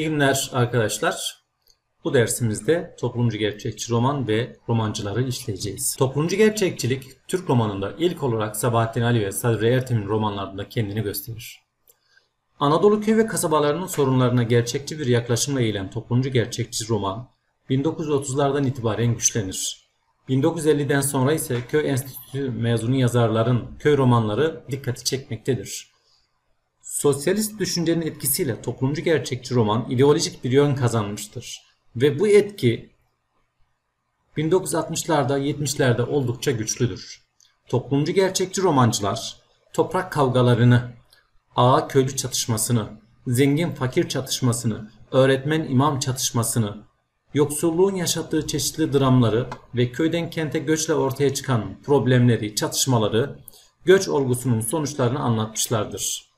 İyi günler arkadaşlar. Bu dersimizde toplumcu gerçekçi roman ve romancıları işleyeceğiz. Toplumcu gerçekçilik Türk romanında ilk olarak Sabahattin Ali ve Sadri Ertem'in romanlarında kendini gösterir. Anadolu köy ve kasabalarının sorunlarına gerçekçi bir yaklaşımla eğilen toplumcu gerçekçi roman 1930'lardan itibaren güçlenir. 1950'den sonra ise köy enstitüsü mezunu yazarların köy romanları dikkati çekmektedir. Sosyalist düşüncenin etkisiyle toplumcu gerçekçi roman ideolojik bir yön kazanmıştır. Ve bu etki 1960'larda 70'lerde oldukça güçlüdür. Toplumcu gerçekçi romancılar toprak kavgalarını, ağa köylü çatışmasını, zengin fakir çatışmasını, öğretmen imam çatışmasını, yoksulluğun yaşattığı çeşitli dramları ve köyden kente göçle ortaya çıkan problemleri, çatışmaları, göç olgusunun sonuçlarını anlatmışlardır.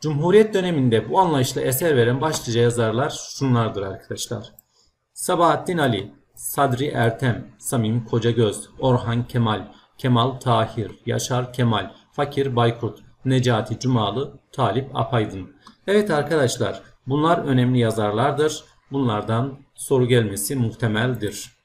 Cumhuriyet döneminde bu anlayışla eser veren başlıca yazarlar şunlardır arkadaşlar. Sabahattin Ali, Sadri Ertem, Samim Kocagöz, Orhan Kemal, Kemal Tahir, Yaşar Kemal, Fakir Baykurt, Necati Cumalı, Talip Apaydın. Evet arkadaşlar bunlar önemli yazarlardır. Bunlardan soru gelmesi muhtemeldir.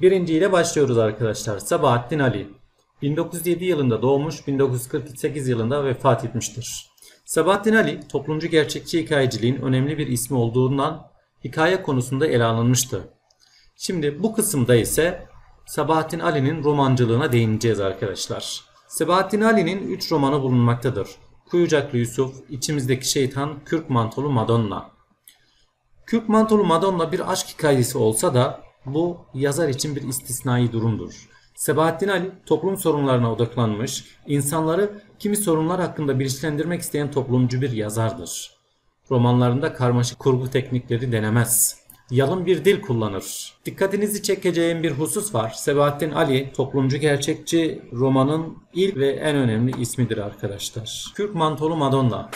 Birinciyle başlıyoruz arkadaşlar. Sabahattin Ali. 1907 yılında doğmuş, 1948 yılında vefat etmiştir. Sabahattin Ali, toplumcu gerçekçi hikayeciliğin önemli bir ismi olduğundan hikaye konusunda ele alınmıştı. Şimdi bu kısımda ise Sabahattin Ali'nin romancılığına değineceğiz arkadaşlar. Sabahattin Ali'nin 3 romanı bulunmaktadır. Kuyucaklı Yusuf, İçimizdeki Şeytan, Kürk Mantolu Madonna. Kürk Mantolu Madonna bir aşk hikayesi olsa da bu yazar için bir istisnai durumdur. Sebahattin Ali toplum sorunlarına odaklanmış, insanları kimi sorunlar hakkında bilinçlendirmek isteyen toplumcu bir yazardır. Romanlarında karmaşık kurgu teknikleri denemez. Yalın bir dil kullanır. Dikkatinizi çekeceğim bir husus var. Sebahattin Ali toplumcu gerçekçi romanın ilk ve en önemli ismidir arkadaşlar. Kürk Mantolu Madonna.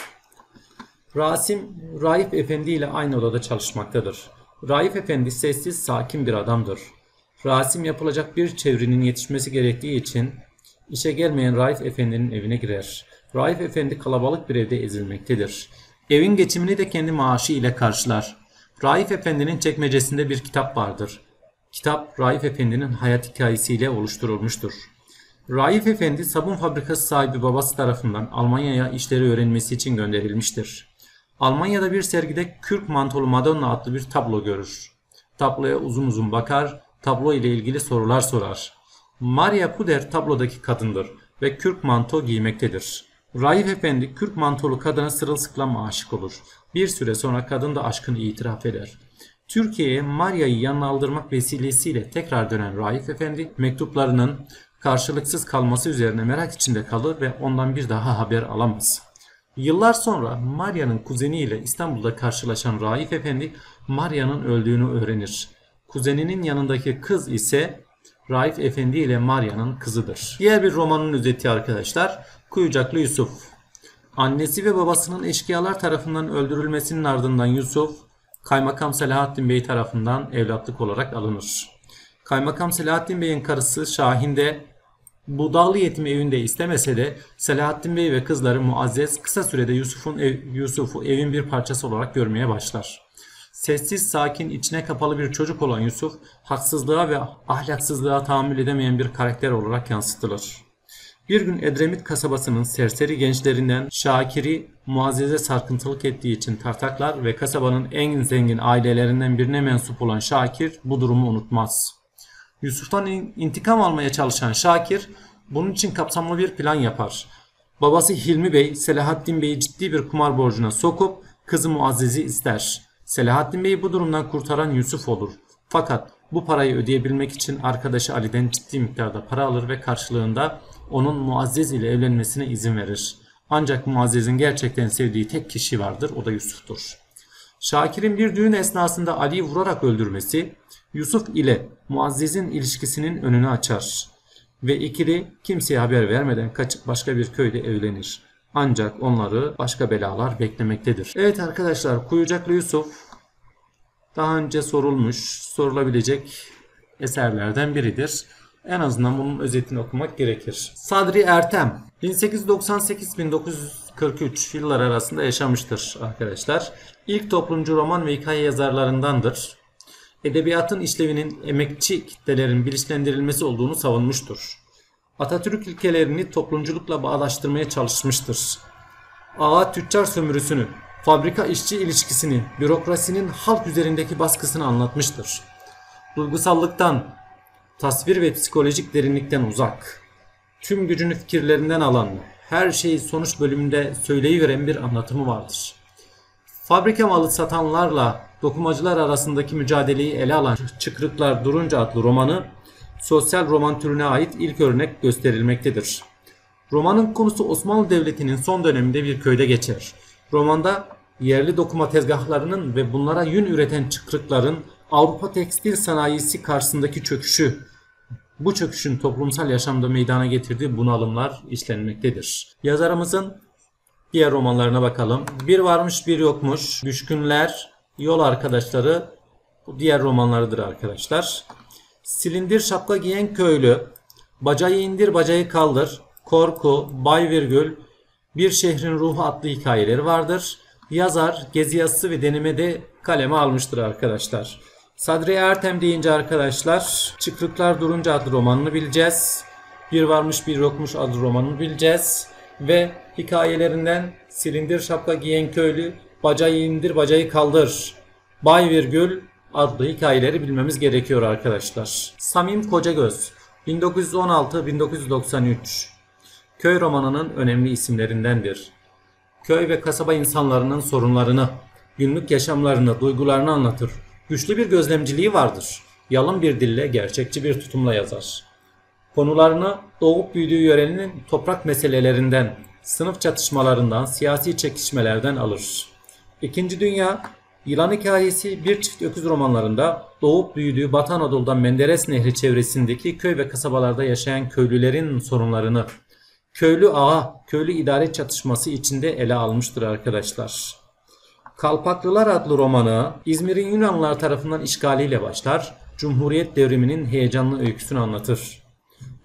Rasim Raif Efendi ile aynı odada çalışmaktadır. Raif Efendi sessiz, sakin bir adamdır. Rasim yapılacak bir çevrinin yetişmesi gerektiği için işe gelmeyen Raif Efendi'nin evine girer. Raif Efendi kalabalık bir evde ezilmektedir. Evin geçimini de kendi maaşı ile karşılar. Raif Efendi'nin çekmecesinde bir kitap vardır. Kitap Raif Efendi'nin hayat hikayesiyle oluşturulmuştur. Raif Efendi sabun fabrikası sahibi babası tarafından Almanya'ya işleri öğrenmesi için gönderilmiştir. Almanya'da bir sergide Kürk Mantolu Madonna adlı bir tablo görür. Tabloya uzun uzun bakar, tablo ile ilgili sorular sorar. Maria Puder tablodaki kadındır ve kürk manto giymektedir. Raif Efendi kürk mantolu kadına sırılsıklam aşık olur. Bir süre sonra kadın da aşkını itiraf eder. Türkiye'ye Maria'yı yanına aldırmak vesilesiyle tekrar dönen Raif Efendi mektuplarının karşılıksız kalması üzerine merak içinde kalır ve ondan bir daha haber alamaz. Yıllar sonra Maria'nın kuzeniyle İstanbul'da karşılaşan Raif Efendi Maria'nın öldüğünü öğrenir. Kuzeninin yanındaki kız ise Raif Efendi ile Maria'nın kızıdır. Diğer bir romanın özeti arkadaşlar. Kuyucaklı Yusuf. Annesi ve babasının eşkıyalar tarafından öldürülmesinin ardından Yusuf, Kaymakam Selahattin Bey tarafından evlatlık olarak alınır. Kaymakam Selahattin Bey'in karısı Şahin de Budağlı yetim evinde istemese de Selahattin Bey ve kızları Muazzez kısa sürede Yusuf'un ev, Yusuf'u evin bir parçası olarak görmeye başlar. Sessiz, sakin, içine kapalı bir çocuk olan Yusuf, haksızlığa ve ahlaksızlığa tahammül edemeyen bir karakter olarak yansıtılır. Bir gün Edremit kasabasının serseri gençlerinden Şakir'i Muazzez'e sarkıntılık ettiği için tartaklar ve kasabanın en zengin ailelerinden birine mensup olan Şakir bu durumu unutmaz. Yusuf'tan intikam almaya çalışan Şakir bunun için kapsamlı bir plan yapar. Babası Hilmi Bey, Selahattin Bey'i ciddi bir kumar borcuna sokup kızı Muazzez'i ister. Selahattin Bey'i bu durumdan kurtaran Yusuf olur. Fakat bu parayı ödeyebilmek için arkadaşı Ali'den ciddi miktarda para alır ve karşılığında onun Muazzez ile evlenmesine izin verir. Ancak Muazzez'in gerçekten sevdiği tek kişi vardır o da Yusuf'tur. Şakir'in bir düğün esnasında Ali'yi vurarak öldürmesi Yusuf ile Muazzez'in ilişkisinin önünü açar. Ve ikili kimseye haber vermeden kaçıp başka bir köyde evlenir. Ancak onları başka belalar beklemektedir. Evet arkadaşlar Kuyucaklı Yusuf daha önce sorulmuş, sorulabilecek eserlerden biridir. En azından bunun özetini okumak gerekir. Sadri Ertem 1930-43 yıllar arasında yaşamıştır arkadaşlar. İlk toplumcu roman ve hikaye yazarlarındandır. Edebiyatın işlevinin emekçi kitlelerin bilinçlendirilmesi olduğunu savunmuştur. Atatürk ilkelerini toplumculukla bağdaştırmaya çalışmıştır. Ağa tüccar sömürüsünü, fabrika işçi ilişkisini, bürokrasinin halk üzerindeki baskısını anlatmıştır. Duygusallıktan, tasvir ve psikolojik derinlikten uzak, tüm gücünü fikirlerinden alan, her şeyi sonuç bölümünde söyleyiveren bir anlatımı vardır. Fabrika malı satanlarla dokumacılar arasındaki mücadeleyi ele alan Çıkrıklar Durunca adlı romanı sosyal roman türüne ait ilk örnek gösterilmektedir. Romanın konusu Osmanlı Devleti'nin son döneminde bir köyde geçer. Romanda yerli dokuma tezgahlarının ve bunlara yün üreten çıkrıkların Avrupa tekstil sanayisi karşısındaki çöküşü, bu çöküşün toplumsal yaşamda meydana getirdiği bunalımlar işlenmektedir. Yazarımızın diğer romanlarına bakalım. Bir varmış bir yokmuş, Düşkünler, Yol Arkadaşları bu diğer romanlarıdır arkadaşlar. Silindir şapka giyen köylü, Bacayı indir bacayı kaldır, Korku, Bay Virgül, Bir Şehrin Ruhu adlı hikayeleri vardır. Yazar Gezi yazısı ve denemede kaleme almıştır arkadaşlar. Sadri Ertem deyince arkadaşlar Çıkrıklar Durunca adlı romanını bileceğiz. Bir Varmış Bir Yokmuş adlı romanını bileceğiz. Ve hikayelerinden Silindir Şapka Giyen Köylü, Bacayı indir bacayı kaldır, Bay Virgül adlı hikayeleri bilmemiz gerekiyor arkadaşlar. Samim Kocagöz 1916-1993 Köy romanının önemli isimlerindendir. Köy ve kasaba insanlarının sorunlarını, günlük yaşamlarını, duygularını anlatır. Güçlü bir gözlemciliği vardır. Yalın bir dille, gerçekçi bir tutumla yazar. Konularını doğup büyüdüğü yörenin toprak meselelerinden, sınıf çatışmalarından, siyasi çekişmelerden alır. İkinci Dünya, Yılan Hikayesi bir çift öküz romanlarında doğup büyüdüğü Batı Anadolu'dan Menderes Nehri çevresindeki köy ve kasabalarda yaşayan köylülerin sorunlarını, köylü ağa, köylü idare çatışması içinde ele almıştır arkadaşlar. Kalpaklılar adlı romanı İzmir'in Yunanlılar tarafından işgaliyle başlar, Cumhuriyet devriminin heyecanlı öyküsünü anlatır.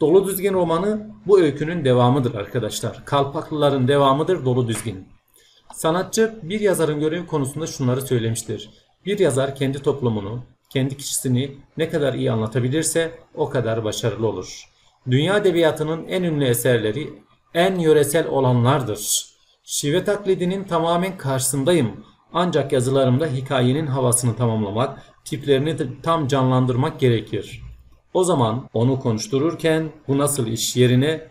Dolu Düzgün romanı bu öykünün devamıdır arkadaşlar. Kalpaklıların devamıdır Dolu Düzgün. Sanatçı bir yazarın görevi konusunda şunları söylemiştir. Bir yazar kendi toplumunu, kendi kişisini ne kadar iyi anlatabilirse o kadar başarılı olur. Dünya edebiyatının en ünlü eserleri en yöresel olanlardır. Şive taklidinin tamamen karşısındayım. Ancak yazılarımda hikayenin havasını tamamlamak, tiplerini tam canlandırmak gerekir. O zaman onu konuştururken bu nasıl iş yerine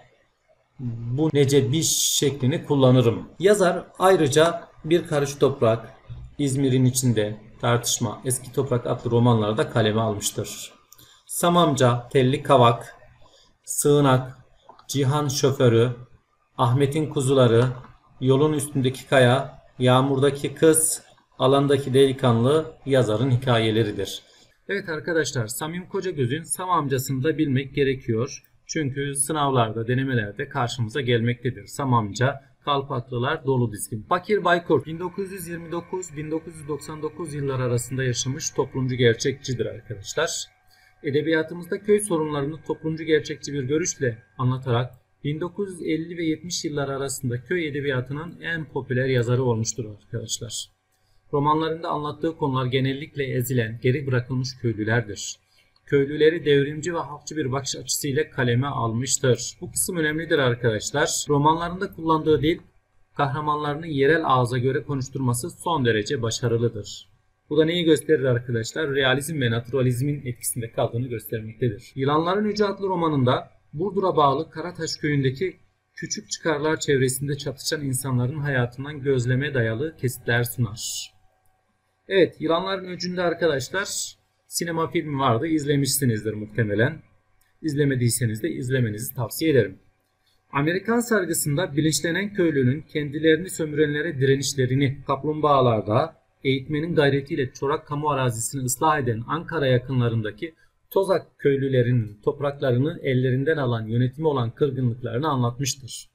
bu nece bir şeklini kullanırım. Yazar ayrıca Bir Karış Toprak, İzmir'in içinde tartışma, Eski Toprak adlı romanlarda kaleme almıştır. Samamca, Telli Kavak, Sığınak, Cihan Şoförü, Ahmet'in Kuzuları, Yolun Üstündeki Kaya, Yağmurdaki Kız, Alandaki Delikanlı yazarın hikayeleridir. Evet arkadaşlar Samim Kocagöz'ün Sam amcasını da bilmek gerekiyor. Çünkü sınavlarda, denemelerde karşımıza gelmektedir. Samamca, Kalpaklılar, Dolu Dizgin. Bakir Baykurt 1929-1999 yıllar arasında yaşamış toplumcu gerçekçidir arkadaşlar. Edebiyatımızda köy sorunlarını toplumcu gerçekçi bir görüşle anlatarak 1950 ve 70 yıllar arasında köy edebiyatının en popüler yazarı olmuştur arkadaşlar. Romanlarında anlattığı konular genellikle ezilen, geri bırakılmış köylülerdir köylüleri devrimci ve halkçı bir bakış açısıyla kaleme almıştır. Bu kısım önemlidir arkadaşlar. Romanlarında kullandığı dil kahramanlarını yerel ağza göre konuşturması son derece başarılıdır. Bu da neyi gösterir arkadaşlar? Realizm ve naturalizmin etkisinde kaldığını göstermektedir. Yılanların Yüce adlı romanında Burdur'a bağlı Karataş köyündeki küçük çıkarlar çevresinde çatışan insanların hayatından gözleme dayalı kesitler sunar. Evet, Yılanların Öcü'nde arkadaşlar sinema filmi vardı. İzlemişsinizdir muhtemelen. İzlemediyseniz de izlemenizi tavsiye ederim. Amerikan sargısında bilinçlenen köylünün kendilerini sömürenlere direnişlerini kaplumbağalarda eğitmenin gayretiyle çorak kamu arazisini ıslah eden Ankara yakınlarındaki Tozak köylülerin topraklarını ellerinden alan yönetimi olan kırgınlıklarını anlatmıştır.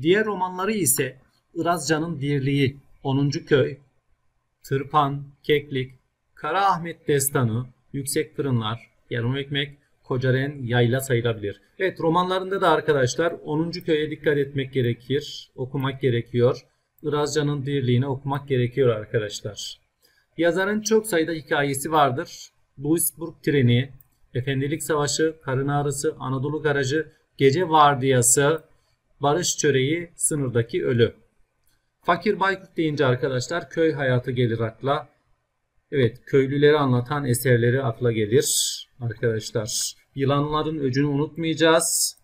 Diğer romanları ise Irazcan'ın Dirliği, 10. Köy, Tırpan, Keklik, Kara Ahmet Destanı, Yüksek Fırınlar, Yarım Ekmek, Kocaren yayla sayılabilir. Evet romanlarında da arkadaşlar 10. köye dikkat etmek gerekir. Okumak gerekiyor. Irazcan'ın dirliğini okumak gerekiyor arkadaşlar. Yazarın çok sayıda hikayesi vardır. Louisburg treni, Efendilik Savaşı, Karın Ağrısı, Anadolu Garajı, Gece Vardiyası, Barış Çöreği, Sınırdaki Ölü. Fakir Baykut deyince arkadaşlar köy hayatı gelir akla. Evet köylüleri anlatan eserleri akla gelir arkadaşlar. Yılanların öcünü unutmayacağız.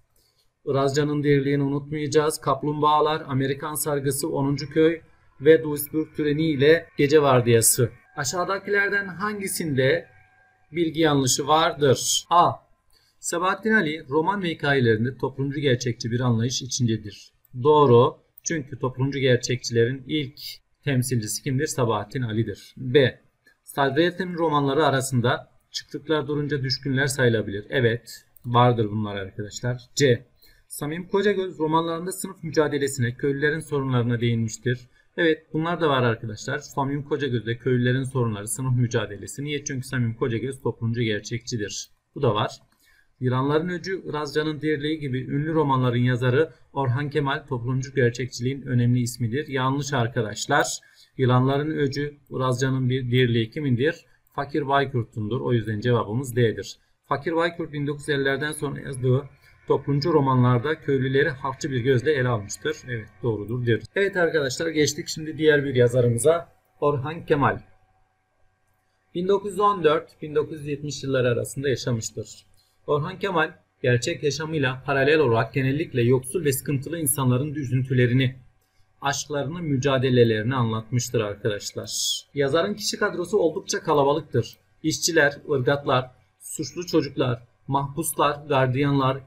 Irazcan'ın dirliğini unutmayacağız. Kaplumbağalar, Amerikan sargısı, 10. köy ve Duisburg treni ile gece vardiyası. Aşağıdakilerden hangisinde bilgi yanlışı vardır? A. Sabahattin Ali roman ve hikayelerinde toplumcu gerçekçi bir anlayış içindedir. Doğru. Çünkü toplumcu gerçekçilerin ilk temsilcisi kimdir? Sabahattin Ali'dir. B. Sadrettin romanları arasında çıktıklar durunca düşkünler sayılabilir. Evet. Vardır bunlar arkadaşlar. C. Samim Kocagöz romanlarında sınıf mücadelesine, köylülerin sorunlarına değinmiştir. Evet bunlar da var arkadaşlar. Samim Kocagöz'de köylülerin sorunları, sınıf mücadelesi. Niye? Çünkü Samim Kocagöz toplumcu gerçekçidir. Bu da var. Yılanların Öcü, Irazcan'ın Dirliği gibi ünlü romanların yazarı Orhan Kemal toplumcu gerçekçiliğin önemli ismidir. Yanlış arkadaşlar. Yılanların Öcü, Irazcan'ın bir Dirliği kimindir? Fakir Baykurt'undur. O yüzden cevabımız D'dir. Fakir Baykurt 1950'lerden sonra yazdığı toplumcu romanlarda köylüleri halkçı bir gözle ele almıştır. Evet doğrudur diyoruz. Evet arkadaşlar geçtik şimdi diğer bir yazarımıza Orhan Kemal. 1914-1970 yılları arasında yaşamıştır. Orhan Kemal gerçek yaşamıyla paralel olarak genellikle yoksul ve sıkıntılı insanların üzüntülerini, aşklarını, mücadelelerini anlatmıştır arkadaşlar. Yazarın kişi kadrosu oldukça kalabalıktır. İşçiler, ırgatlar, suçlu çocuklar, mahpuslar, gardiyanlar,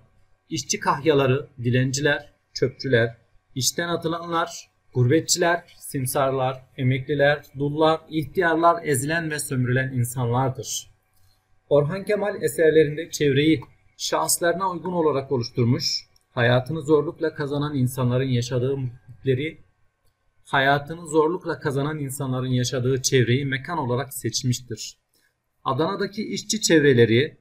işçi kahyaları, dilenciler, çöpçüler, işten atılanlar, gurbetçiler, simsarlar, emekliler, dullar, ihtiyarlar, ezilen ve sömürülen insanlardır. Orhan Kemal eserlerinde çevreyi şahıslarına uygun olarak oluşturmuş, hayatını zorlukla kazanan insanların yaşadığı muhitleri, hayatını zorlukla kazanan insanların yaşadığı çevreyi mekan olarak seçmiştir. Adana'daki işçi çevreleri,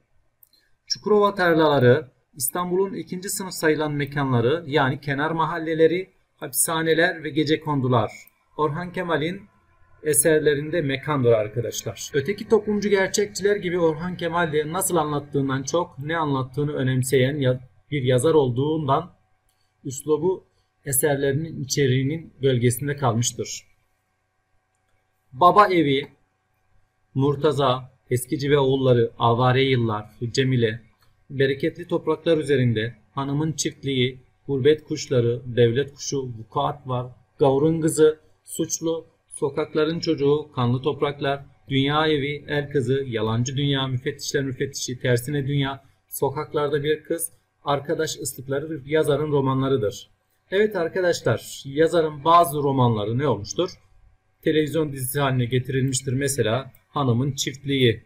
Çukurova tarlaları, İstanbul'un ikinci sınıf sayılan mekanları yani kenar mahalleleri, hapishaneler ve gece kondular. Orhan Kemal'in eserlerinde mekandır arkadaşlar. Öteki toplumcu gerçekçiler gibi Orhan Kemal de nasıl anlattığından çok ne anlattığını önemseyen bir yazar olduğundan üslubu eserlerinin içeriğinin bölgesinde kalmıştır. Baba Evi, Murtaza, Eskici ve Oğulları, Avare Yıllar, Cemile, Bereketli Topraklar Üzerinde, Hanımın Çiftliği, Gurbet Kuşları, Devlet Kuşu, Vukuat Var, Gavurun Kızı, Suçlu, Sokakların Çocuğu, Kanlı Topraklar, Dünya Evi, El Kızı, Yalancı Dünya, Müfettişler Müfettişi, Tersine Dünya, Sokaklarda Bir Kız, Arkadaş Islıkları yazarın romanlarıdır. Evet arkadaşlar, yazarın bazı romanları ne olmuştur? Televizyon dizisi haline getirilmiştir. Mesela Hanımın Çiftliği,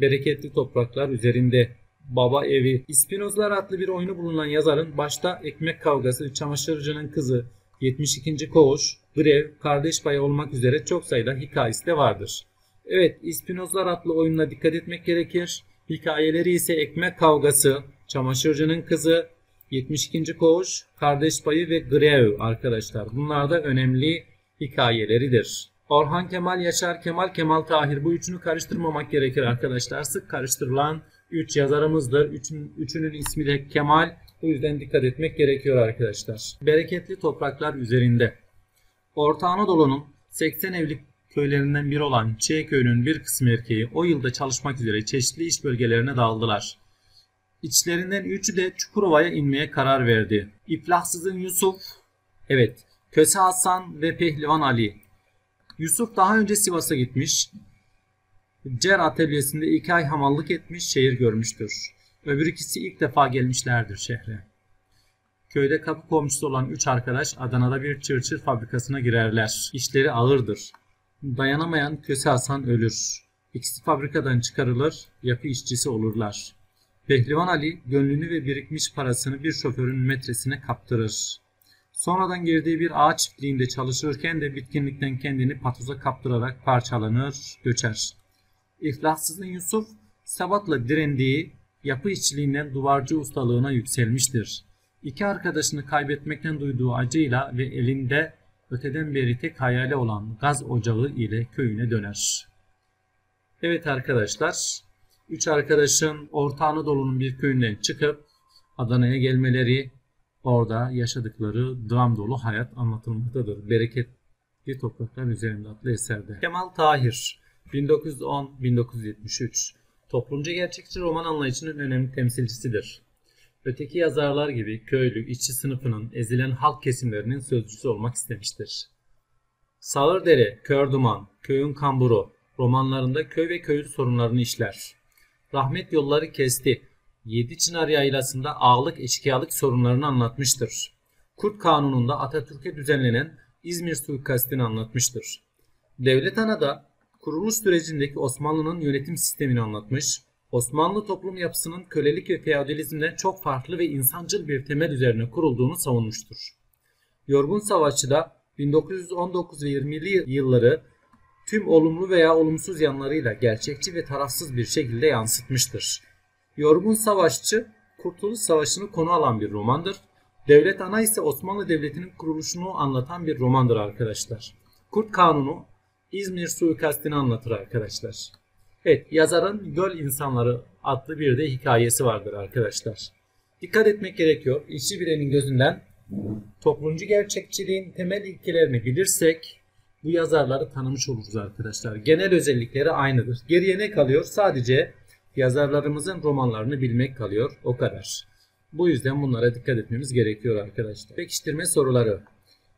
Bereketli Topraklar Üzerinde, Baba Evi. İspinozlar adlı bir oyunu bulunan yazarın başta Ekmek Kavgası, Çamaşırcının Kızı, 72. Koğuş, Grev, Kardeş Payı olmak üzere çok sayıda hikayesi de vardır. Evet, İspinozlar adlı oyununa dikkat etmek gerekir. Hikayeleri ise Ekmek Kavgası, Çamaşırcının Kızı, 72. Koğuş, Kardeş Payı ve Grev arkadaşlar. Bunlar da önemli hikayeleridir. Orhan Kemal, Yaşar Kemal, Kemal Tahir bu üçünü karıştırmamak gerekir arkadaşlar. Sık karıştırılan 3 yazarımızdır. Üçün, üçünün ismi de Kemal. Bu yüzden dikkat etmek gerekiyor arkadaşlar. Bereketli topraklar üzerinde. Orta Anadolu'nun 80 evlilik köylerinden biri olan Ç köyünün bir kısmı erkeği o yılda çalışmak üzere çeşitli iş bölgelerine dağıldılar. İçlerinden üçü de Çukurova'ya inmeye karar verdi. İflahsızın Yusuf, evet, Köse Hasan ve Pehlivan Ali. Yusuf daha önce Sivas'a gitmiş, Cer atölyesinde iki ay hamallık etmiş, şehir görmüştür. Öbür ikisi ilk defa gelmişlerdir şehre. Köyde kapı komşusu olan üç arkadaş Adana'da bir çırçır fabrikasına girerler. İşleri ağırdır. Dayanamayan Köse Hasan ölür. İkisi fabrikadan çıkarılır, yapı işçisi olurlar. Pehlivan Ali gönlünü ve birikmiş parasını bir şoförün metresine kaptırır. Sonradan girdiği bir ağaç çiftliğinde çalışırken de bitkinlikten kendini patoza kaptırarak parçalanır, göçer. İflahsızın Yusuf Sabat'la direndiği yapı işçiliğinden duvarcı ustalığına yükselmiştir. İki arkadaşını kaybetmekten duyduğu acıyla ve elinde öteden beri tek hayali olan gaz ocağı ile köyüne döner. Evet arkadaşlar, üç arkadaşın Orta Anadolu'nun bir köyünden çıkıp Adana'ya gelmeleri, orada yaşadıkları dram dolu hayat anlatılmaktadır. Bereketli Topraklar Üzerinde adlı eserde. Kemal Tahir 1910-1973 Toplumcu gerçekçi roman anlayışının önemli temsilcisidir. Öteki yazarlar gibi köylü, işçi sınıfının ezilen halk kesimlerinin sözcüsü olmak istemiştir. Sağırdere, Kör Duman, Köyün Kamburu romanlarında köy ve köylü sorunlarını işler. Rahmet yolları kesti. Yedi Çınar Yaylası'nda ağlık eşkıyalık sorunlarını anlatmıştır. Kurt Kanunu'nda Atatürk'e düzenlenen İzmir suikastini anlatmıştır. Devlet Ana'da kuruluş sürecindeki Osmanlı'nın yönetim sistemini anlatmış, Osmanlı toplum yapısının kölelik ve feodalizmden çok farklı ve insancıl bir temel üzerine kurulduğunu savunmuştur. Yorgun Savaşçı da 1919 ve 20'li yılları tüm olumlu veya olumsuz yanlarıyla gerçekçi ve tarafsız bir şekilde yansıtmıştır. Yorgun Savaşçı, Kurtuluş Savaşı'nı konu alan bir romandır. Devlet Ana ise Osmanlı Devleti'nin kuruluşunu anlatan bir romandır arkadaşlar. Kurt Kanunu İzmir suikastini anlatır arkadaşlar. Evet yazarın Göl İnsanları adlı bir de hikayesi vardır arkadaşlar. Dikkat etmek gerekiyor. İşçi bireyin gözünden toplumcu gerçekçiliğin temel ilkelerini bilirsek bu yazarları tanımış oluruz arkadaşlar. Genel özellikleri aynıdır. Geriye ne kalıyor? Sadece yazarlarımızın romanlarını bilmek kalıyor. O kadar. Bu yüzden bunlara dikkat etmemiz gerekiyor arkadaşlar. Pekiştirme soruları.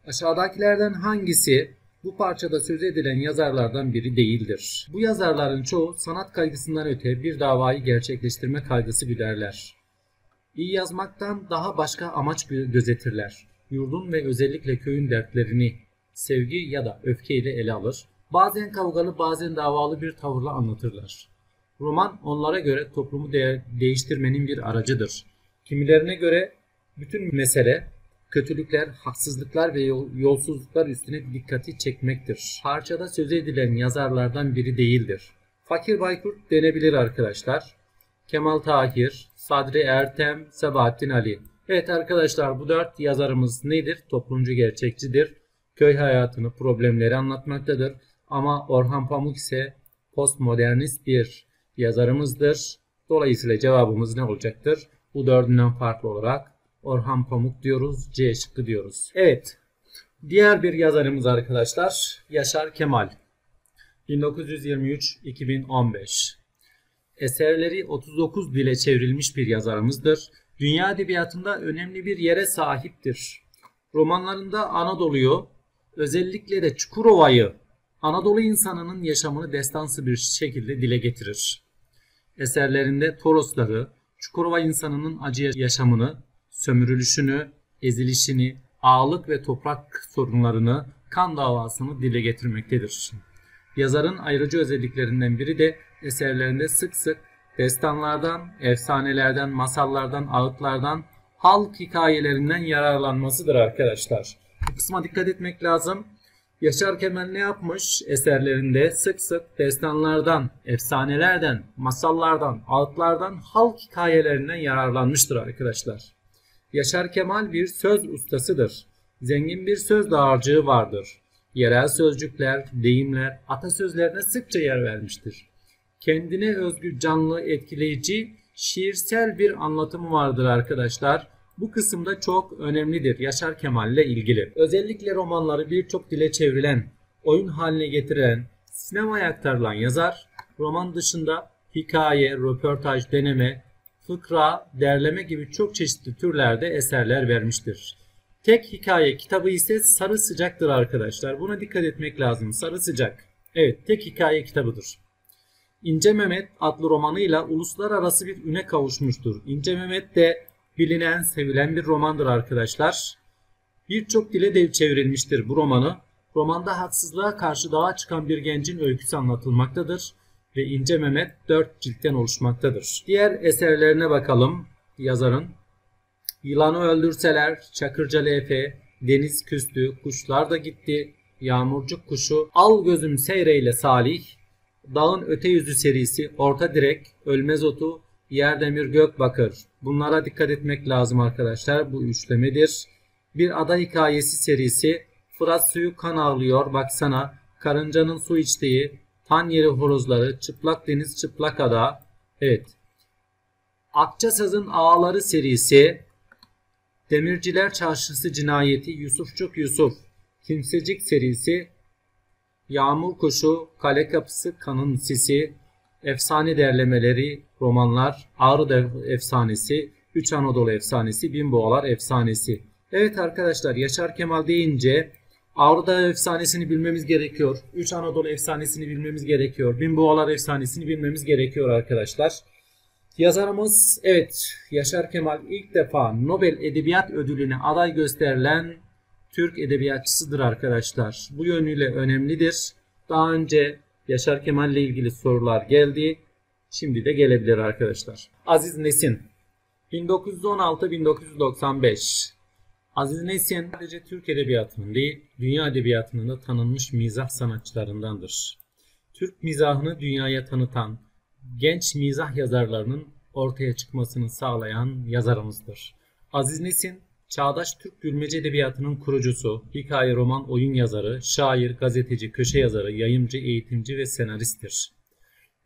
Aşağıdakilerden hangisi bu parçada söz edilen yazarlardan biri değildir. Bu yazarların çoğu sanat kaygısından öte bir davayı gerçekleştirme kaygısı güderler. İyi yazmaktan daha başka amaç gözetirler. Yurdun ve özellikle köyün dertlerini sevgi ya da öfkeyle ele alır. Bazen kavgalı bazen davalı bir tavırla anlatırlar. Roman onlara göre toplumu de- değiştirmenin bir aracıdır. Kimilerine göre bütün mesele kötülükler, haksızlıklar ve yolsuzluklar üstüne dikkati çekmektir. Parçada söz edilen yazarlardan biri değildir. Fakir Baykurt denebilir arkadaşlar. Kemal Tahir, Sadri Ertem, Sabahattin Ali. Evet arkadaşlar bu dört yazarımız nedir? Toplumcu gerçekçidir. Köy hayatını, problemleri anlatmaktadır. Ama Orhan Pamuk ise postmodernist bir yazarımızdır. Dolayısıyla cevabımız ne olacaktır? Bu dördünden farklı olarak Orhan Pamuk diyoruz. C şıkkı diyoruz. Evet. Diğer bir yazarımız arkadaşlar Yaşar Kemal. 1923-2015. Eserleri 39 dile çevrilmiş bir yazarımızdır. Dünya edebiyatında önemli bir yere sahiptir. Romanlarında Anadolu'yu, özellikle de Çukurova'yı, Anadolu insanının yaşamını destansı bir şekilde dile getirir. Eserlerinde Torosları, Çukurova insanının acı yaşamını, sömürülüşünü, ezilişini, ağlık ve toprak sorunlarını, kan davasını dile getirmektedir. Yazarın ayrıcı özelliklerinden biri de eserlerinde sık sık destanlardan, efsanelerden, masallardan, ağıtlardan, halk hikayelerinden yararlanmasıdır arkadaşlar. Bu kısma dikkat etmek lazım. Yaşar Kemal ne yapmış? Eserlerinde sık sık destanlardan, efsanelerden, masallardan, ağıtlardan, halk hikayelerinden yararlanmıştır arkadaşlar. Yaşar Kemal bir söz ustasıdır. Zengin bir söz dağarcığı vardır. Yerel sözcükler, deyimler, atasözlerine sıkça yer vermiştir. Kendine özgü canlı, etkileyici, şiirsel bir anlatımı vardır arkadaşlar. Bu kısımda çok önemlidir Yaşar Kemal ile ilgili. Özellikle romanları birçok dile çevrilen, oyun haline getirilen, sinemaya aktarılan yazar, roman dışında hikaye, röportaj, deneme, fıkra, derleme gibi çok çeşitli türlerde eserler vermiştir. Tek hikaye kitabı ise Sarı Sıcak'tır arkadaşlar. Buna dikkat etmek lazım. Sarı Sıcak. Evet tek hikaye kitabıdır. İnce Mehmet adlı romanıyla uluslararası bir üne kavuşmuştur. İnce Mehmet de bilinen, sevilen bir romandır arkadaşlar. Birçok dile de çevrilmiştir bu romanı. Romanda haksızlığa karşı dağa çıkan bir gencin öyküsü anlatılmaktadır ve İnce Mehmet 4 ciltten oluşmaktadır. Diğer eserlerine bakalım yazarın. Yılanı öldürseler, Çakırcalı Efe, Deniz Küstü, Kuşlar da gitti, Yağmurcuk Kuşu, Al Gözüm Seyreyle Salih, Dağın Öte Yüzü serisi, Orta Direk, Ölmez Otu, Yerdemir Gökbakır. Bunlara dikkat etmek lazım arkadaşlar. Bu üçlemedir. Bir ada hikayesi serisi. Fırat suyu kan ağlıyor baksana. Karıncanın su içtiği. Tan yeri horozları. Çıplak deniz çıplak ada. Evet. Akçasaz'ın Ağları serisi. Demirciler Çarşısı cinayeti. Yusufçuk Yusuf. Kimsecik serisi. Yağmur Kuşu, Kale Kapısı, Kanın Sisi, Efsane Derlemeleri, Romanlar, Ağrı Efsanesi, Üç Anadolu Efsanesi, Bin Boğalar Efsanesi. Evet arkadaşlar Yaşar Kemal deyince Dev Efsanesini bilmemiz gerekiyor. Üç Anadolu Efsanesini bilmemiz gerekiyor. Bin Boğalar Efsanesini bilmemiz gerekiyor arkadaşlar. Yazarımız evet Yaşar Kemal ilk defa Nobel Edebiyat Ödülüne aday gösterilen Türk edebiyatçısıdır arkadaşlar. Bu yönüyle önemlidir. Daha önce Yaşar Kemal ile ilgili sorular geldi. Şimdi de gelebilir arkadaşlar. Aziz Nesin 1916-1995 Aziz Nesin sadece Türk edebiyatının değil, dünya edebiyatının da tanınmış mizah sanatçılarındandır. Türk mizahını dünyaya tanıtan genç mizah yazarlarının ortaya çıkmasını sağlayan yazarımızdır. Aziz Nesin Çağdaş Türk gülmece edebiyatının kurucusu, hikaye, roman, oyun yazarı, şair, gazeteci, köşe yazarı, yayımcı, eğitimci ve senaristtir.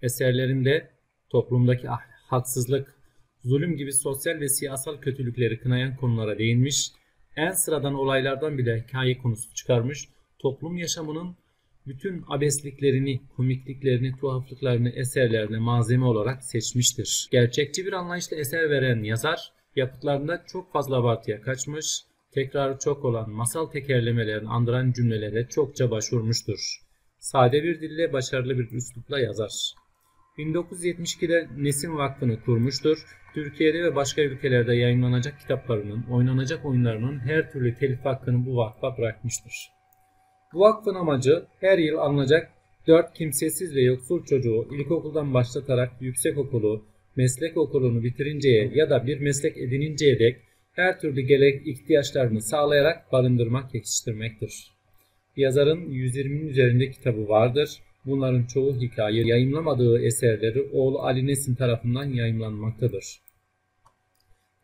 Eserlerinde toplumdaki ah, haksızlık, zulüm gibi sosyal ve siyasal kötülükleri kınayan konulara değinmiş, en sıradan olaylardan bile hikaye konusu çıkarmış, toplum yaşamının bütün abesliklerini, komikliklerini, tuhaflıklarını eserlerine malzeme olarak seçmiştir. Gerçekçi bir anlayışla eser veren yazar, yapıtlarında çok fazla abartıya kaçmış, tekrarı çok olan masal tekerlemelerini andıran cümlelere çokça başvurmuştur. Sade bir dille başarılı bir üslupla yazar. 1972'de Nesin Vakfı'nı kurmuştur. Türkiye'de ve başka ülkelerde yayınlanacak kitaplarının, oynanacak oyunlarının her türlü telif hakkını bu vakfa bırakmıştır. Bu vakfın amacı her yıl alınacak 4 kimsesiz ve yoksul çocuğu ilkokuldan başlatarak yüksekokulu, meslek okulunu bitirinceye ya da bir meslek edininceye dek her türlü gerek ihtiyaçlarını sağlayarak barındırmak, yetiştirmektir. Yazarın 120'nin üzerinde kitabı vardır. Bunların çoğu hikaye yayımlamadığı eserleri oğlu Ali Nesin tarafından yayımlanmaktadır.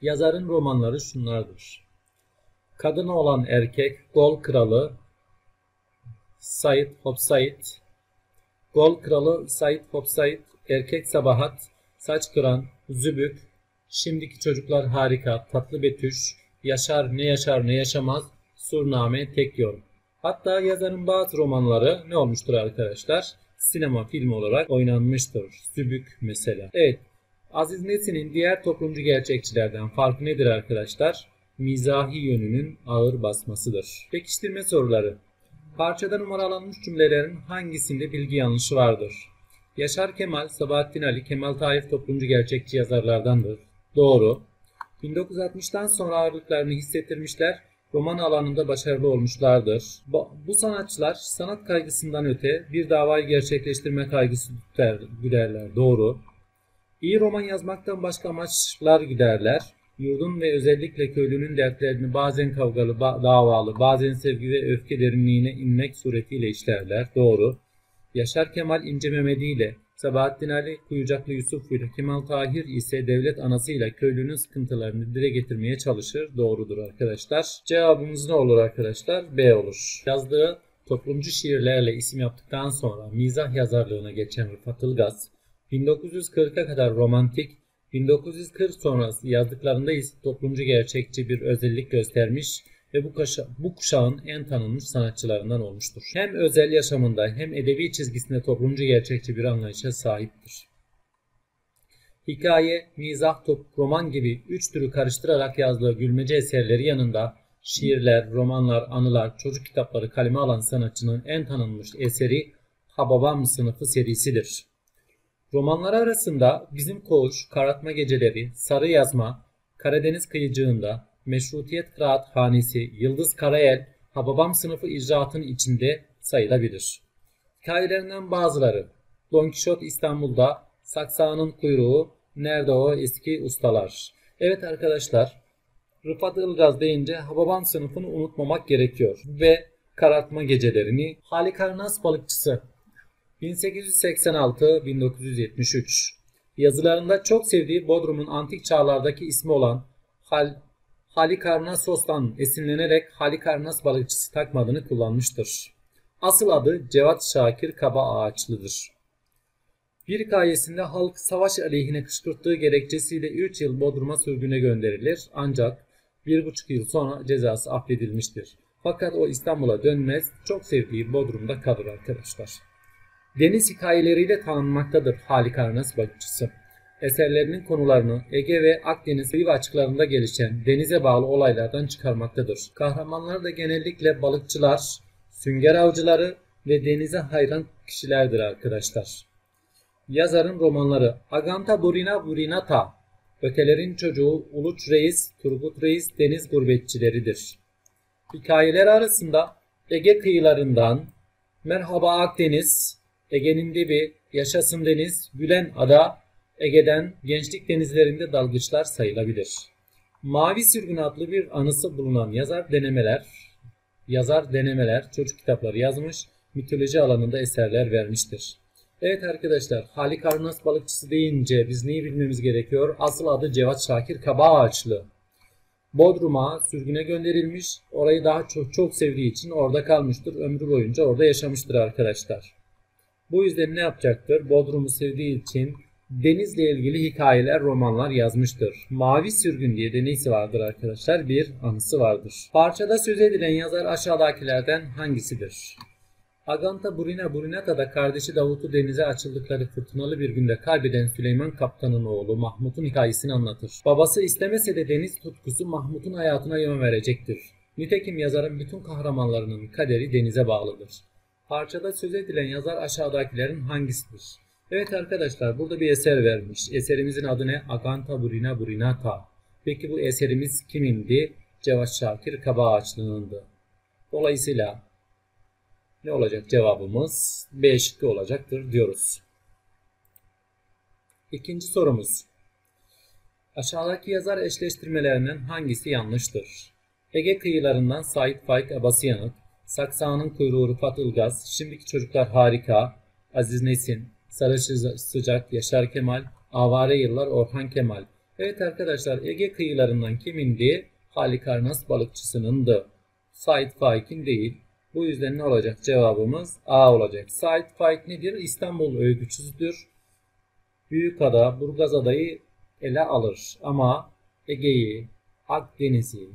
Yazarın romanları şunlardır. Kadın olan erkek, Gol Kralı, Said Hopsaid, Gol Kralı Said Hopsaid, Erkek Sabahat, Saç kıran, zübük, şimdiki çocuklar harika, tatlı betüş, yaşar ne yaşar ne yaşamaz, surname tek yol. Hatta yazarın bazı romanları ne olmuştur arkadaşlar? Sinema filmi olarak oynanmıştır. Zübük mesela. Evet. Aziz Nesin'in diğer toplumcu gerçekçilerden farkı nedir arkadaşlar? Mizahi yönünün ağır basmasıdır. Pekiştirme soruları. Parçada numaralanmış cümlelerin hangisinde bilgi yanlışı vardır? Yaşar Kemal, Sabahattin Ali, Kemal Tahir toplumcu gerçekçi yazarlardandır. Doğru. 1960'tan sonra ağırlıklarını hissettirmişler, roman alanında başarılı olmuşlardır. Bu sanatçılar sanat kaygısından öte bir davayı gerçekleştirme kaygısı güderler. Doğru. İyi roman yazmaktan başka amaçlar güderler. Yurdun ve özellikle köylünün dertlerini bazen kavgalı, davalı, bazen sevgi ve öfke derinliğine inmek suretiyle işlerler. Doğru. Yaşar Kemal İnce Mehmedi ile Sabahattin Ali Kuyucaklı Yusuf ile Kemal Tahir ise devlet anasıyla köylünün sıkıntılarını dile getirmeye çalışır. Doğrudur arkadaşlar. Cevabımız ne olur arkadaşlar? B olur. Yazdığı toplumcu şiirlerle isim yaptıktan sonra mizah yazarlığına geçen Rıfat Ilgaz, 1940'a kadar romantik, 1940 sonrası yazdıklarında ise toplumcu gerçekçi bir özellik göstermiş ve bu, kaşa, bu kuşağın en tanınmış sanatçılarından olmuştur. Hem özel yaşamında hem edebi çizgisinde toplumcu gerçekçi bir anlayışa sahiptir. Hikaye, mizah, top, roman gibi üç türü karıştırarak yazdığı gülmece eserleri yanında şiirler, romanlar, anılar, çocuk kitapları kaleme alan sanatçının en tanınmış eseri Hababam sınıfı serisidir. Romanları arasında Bizim Koğuş, Karatma Geceleri, Sarı Yazma, Karadeniz Kıyıcığında, Meşrutiyet Kıraathanesi, Yıldız Karayel, Hababam sınıfı icraatın içinde sayılabilir. Hikayelerinden bazıları Don Kişot İstanbul'da, Saksağının Kuyruğu, Nerede o eski ustalar? Evet arkadaşlar, Rıfat Ilgaz deyince Hababam sınıfını unutmamak gerekiyor. Ve karartma gecelerini Halikarnas balıkçısı 1886-1973 Yazılarında çok sevdiği Bodrum'un antik çağlardaki ismi olan Hal Halikarnassos'tan esinlenerek Halikarnas balıkçısı takmadığını kullanmıştır. Asıl adı Cevat Şakir Kaba Ağaçlı'dır. Bir hikayesinde halk savaş aleyhine kışkırttığı gerekçesiyle 3 yıl Bodrum'a sürgüne gönderilir ancak 1,5 yıl sonra cezası affedilmiştir. Fakat o İstanbul'a dönmez, çok sevdiği Bodrum'da kalır arkadaşlar. Deniz hikayeleriyle tanınmaktadır Halikarnas balıkçısı. Eserlerinin konularını Ege ve Akdeniz kıyı açıklarında gelişen denize bağlı olaylardan çıkarmaktadır. Kahramanlar da genellikle balıkçılar, sünger avcıları ve denize hayran kişilerdir arkadaşlar. Yazarın romanları Aganta Burina Burinata, Ötelerin Çocuğu, Uluç Reis, Turgut Reis deniz gurbetçileridir. Hikayeler arasında Ege kıyılarından Merhaba Akdeniz, Ege'nin dibi, Yaşasın Deniz, Gülen Ada, Ege'den gençlik denizlerinde dalgıçlar sayılabilir. Mavi Sürgün adlı bir anısı bulunan yazar denemeler, yazar denemeler, çocuk kitapları yazmış, mitoloji alanında eserler vermiştir. Evet arkadaşlar, Halikarnas balıkçısı deyince biz neyi bilmemiz gerekiyor? Asıl adı Cevat Şakir Kabağaçlı. Bodrum'a sürgüne gönderilmiş. Orayı daha çok çok sevdiği için orada kalmıştır. Ömrü boyunca orada yaşamıştır arkadaşlar. Bu yüzden ne yapacaktır? Bodrum'u sevdiği için denizle ilgili hikayeler, romanlar yazmıştır. Mavi Sürgün diye de neyse vardır arkadaşlar? Bir anısı vardır. Parçada söz edilen yazar aşağıdakilerden hangisidir? Aganta Burina Burinata'da kardeşi Davut'u denize açıldıkları fırtınalı bir günde kaybeden Süleyman Kaptan'ın oğlu Mahmut'un hikayesini anlatır. Babası istemese de deniz tutkusu Mahmut'un hayatına yön verecektir. Nitekim yazarın bütün kahramanlarının kaderi denize bağlıdır. Parçada söz edilen yazar aşağıdakilerin hangisidir? Evet arkadaşlar burada bir eser vermiş. Eserimizin adı ne? Aganta Burina Burinata. Peki bu eserimiz kimindi? Cevat Şakir Kaba Ağaçlığı'nındı. Dolayısıyla ne olacak cevabımız? B şıkkı olacaktır diyoruz. İkinci sorumuz. Aşağıdaki yazar eşleştirmelerinden hangisi yanlıştır? Ege kıyılarından Said Faik Abasıyanık, Saksağının kuyruğu Rıfat Ilgaz, Şimdiki Çocuklar Harika, Aziz Nesin, Sarı Sıcak, Yaşar Kemal, Avare Yıllar Orhan Kemal. Evet arkadaşlar Ege kıyılarından kimindi? Halikarnas balıkçısınındı. Said Faik'in değil. Bu yüzden ne olacak? Cevabımız A olacak. Said Faik nedir? İstanbul öykücüsüdür. Büyükada, Burgazada'yı ele alır. Ama Ege'yi, Akdeniz'i,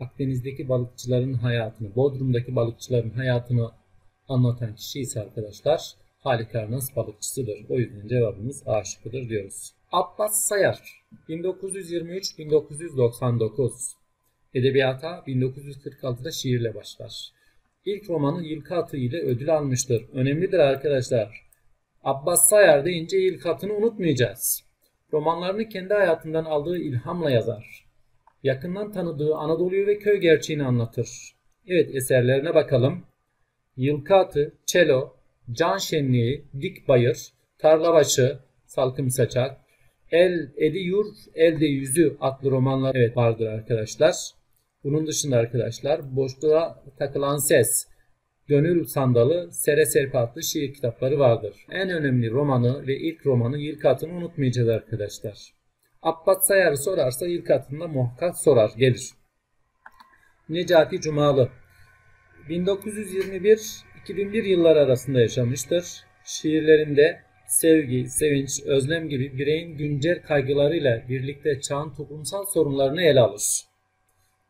Akdeniz'deki balıkçıların hayatını, Bodrum'daki balıkçıların hayatını anlatan kişi ise arkadaşlar Halikarnas balıkçısıdır. O yüzden cevabımız A şıkkıdır diyoruz. Abbas Sayar 1923-1999 Edebiyata 1946'da şiirle başlar. İlk romanı Yılkı Atı ile ödül almıştır. Önemlidir arkadaşlar. Abbas Sayar deyince Yılkı Atı'nı unutmayacağız. Romanlarını kendi hayatından aldığı ilhamla yazar. Yakından tanıdığı Anadolu'yu ve köy gerçeğini anlatır. Evet eserlerine bakalım. Yılkı Atı, Çelo, Can Şenliği, Dik Bayır, Tarlabaşı, Salkım Saçak, El Edi Yur, Elde Yüzü adlı romanlar evet vardır arkadaşlar. Bunun dışında arkadaşlar boşluğa takılan ses, Gönül Sandalı, Sere Serp adlı şiir kitapları vardır. En önemli romanı ve ilk romanı Yılkat'ını unutmayacağız arkadaşlar. Abbas Sayar'ı sorarsa Yılkat'ında muhakkak sorar gelir. Necati Cumalı 1921-2001 yıllar arasında yaşamıştır. Şiirlerinde sevgi, sevinç, özlem gibi bireyin güncel kaygılarıyla birlikte çağın toplumsal sorunlarını ele alır.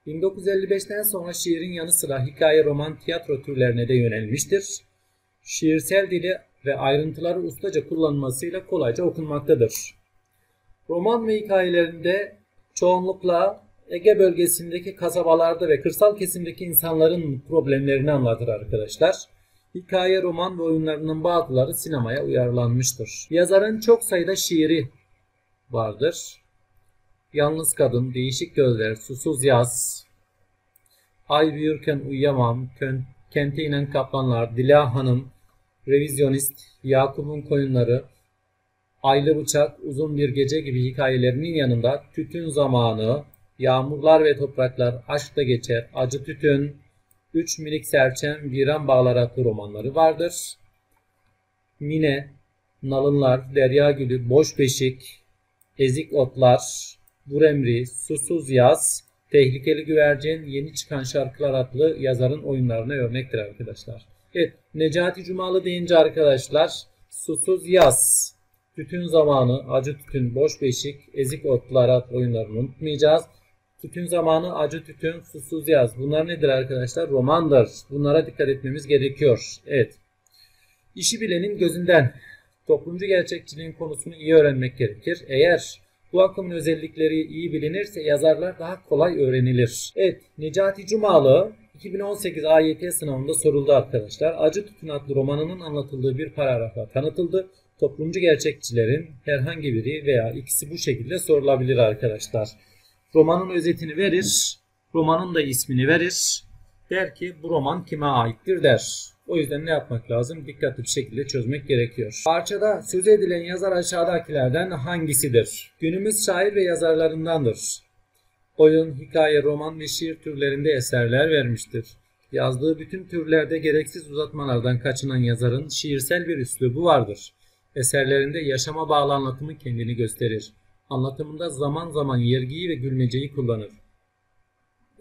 1955'ten sonra şiirin yanı sıra hikaye, roman, tiyatro türlerine de yönelmiştir. Şiirsel dili ve ayrıntıları ustaca kullanmasıyla kolayca okunmaktadır. Roman ve hikayelerinde çoğunlukla Ege bölgesindeki kasabalarda ve kırsal kesimdeki insanların problemlerini anlatır arkadaşlar. Hikaye, roman ve oyunlarının bazıları sinemaya uyarlanmıştır. Yazarın çok sayıda şiiri vardır. Yalnız Kadın, Değişik Gözler, Susuz Yaz, Ay Büyürken Uyuyamam, Kente inen Kaplanlar, Dila Hanım, Revizyonist, Yakup'un Koyunları, Aylı Bıçak, Uzun Bir Gece gibi hikayelerinin yanında Tütün Zamanı, Yağmurlar ve Topraklar, Aşkta Geçer, Acı Tütün, Üç Minik Serçem, Viran Bağlar adlı romanları vardır. Mine, Nalınlar, Derya Gülü, Boş Beşik, Ezik Otlar, Buremri, Susuz Yaz, Tehlikeli Güvercin, Yeni Çıkan Şarkılar adlı yazarın oyunlarına örnektir arkadaşlar. Evet, Necati Cumalı deyince arkadaşlar Susuz Yaz, Tütün Zamanı, Acı Tütün, Boş Beşik, Ezik Otlar adlı oyunlarını unutmayacağız. Tütün Zamanı, Acı Tütün, Susuz Yaz. Bunlar nedir arkadaşlar? Romandır. Bunlara dikkat etmemiz gerekiyor. Evet. İşi bilenin gözünden toplumcu gerçekçiliğin konusunu iyi öğrenmek gerekir. Eğer bu akımın özellikleri iyi bilinirse yazarlar daha kolay öğrenilir. Evet, Necati Cumalı 2018 AYT sınavında soruldu arkadaşlar. Acı Tütün adlı romanının anlatıldığı bir paragrafla tanıtıldı. Toplumcu gerçekçilerin herhangi biri veya ikisi bu şekilde sorulabilir arkadaşlar. Romanın özetini verir, romanın da ismini verir. Der ki bu roman kime aittir der. O yüzden ne yapmak lazım? Dikkatli bir şekilde çözmek gerekiyor. Parçada söz edilen yazar aşağıdakilerden hangisidir? Günümüz şair ve yazarlarındandır. Oyun, hikaye, roman ve şiir türlerinde eserler vermiştir. Yazdığı bütün türlerde gereksiz uzatmalardan kaçınan yazarın şiirsel bir üslubu vardır. Eserlerinde yaşama bağlı anlatımı kendini gösterir. Anlatımında zaman zaman yergiyi ve gülmeceyi kullanır.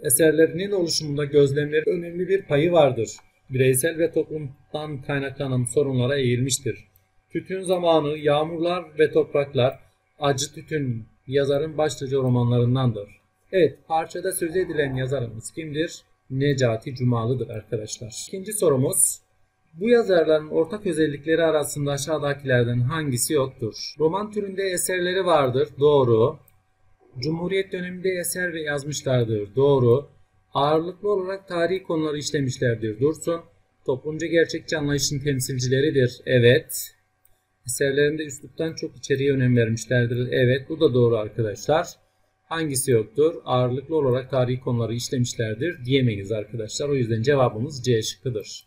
Eserlerinin oluşumunda gözlemleri önemli bir payı vardır. Bireysel ve toplumdan kaynaklanan sorunlara eğilmiştir. Tütün zamanı, yağmurlar ve topraklar, acı tütün yazarın başlıca romanlarındandır. Evet, parçada söz edilen yazarımız kimdir? Necati Cumalı'dır arkadaşlar. İkinci sorumuz, bu yazarların ortak özellikleri arasında aşağıdakilerden hangisi yoktur? Roman türünde eserleri vardır. Doğru. Cumhuriyet döneminde eser ve yazmışlardır. Doğru. Ağırlıklı olarak tarihi konuları işlemişlerdir. Dursun. Toplumcu gerçekçi anlayışın temsilcileridir. Evet. Eserlerinde üsluptan çok içeriğe önem vermişlerdir. Evet bu da doğru arkadaşlar. Hangisi yoktur? Ağırlıklı olarak tarihi konuları işlemişlerdir diyemeyiz arkadaşlar. O yüzden cevabımız C şıkkıdır.